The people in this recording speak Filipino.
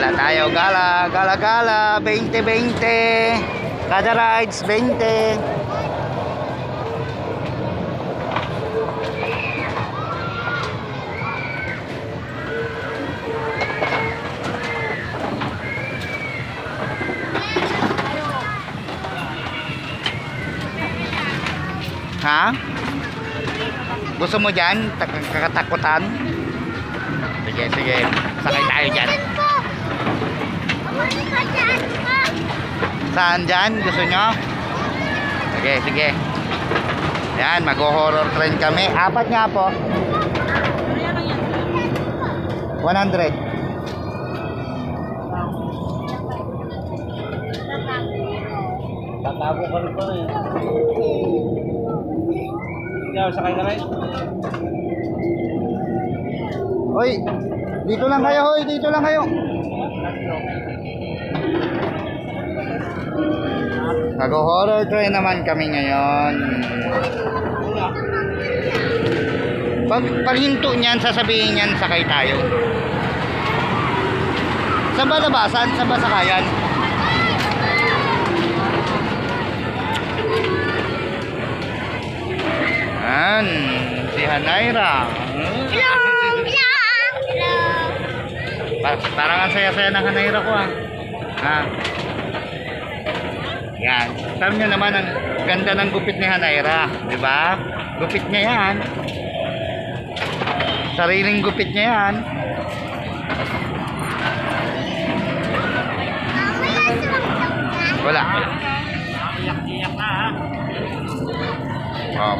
tayo. Gala, gala, gala. 20-20. Kada rides, 20. Ha? Gusto mo dyan? Tak- Kakatakutan? Sige, sige. Sakay tayo dyan. Saan dyan? Gusto nyo? Sige, sige. Yan, mag-horror train kami. Apat nga po. 100. Tatago ka rin pa eh. Ikaw, sakay ka rin? Hoy, dito lang kayo, hoy. Dito lang kayo. Mag-horror train naman kami ngayon. Pag paghinto niyan, sasabihin niyan, sakay tayo. Saan ba labasan? Saan ba sakayan? Yan, si Hanaira. Hello! Pa- parang ang saya-saya ng Hanaira ko ah. Ha? Yan. Sabi niyo naman ang ganda ng gupit ni Hanaira, di ba? Gupit niya yan. Sariling gupit niya yan. Wala. Iyak-iyak na ha. Oh.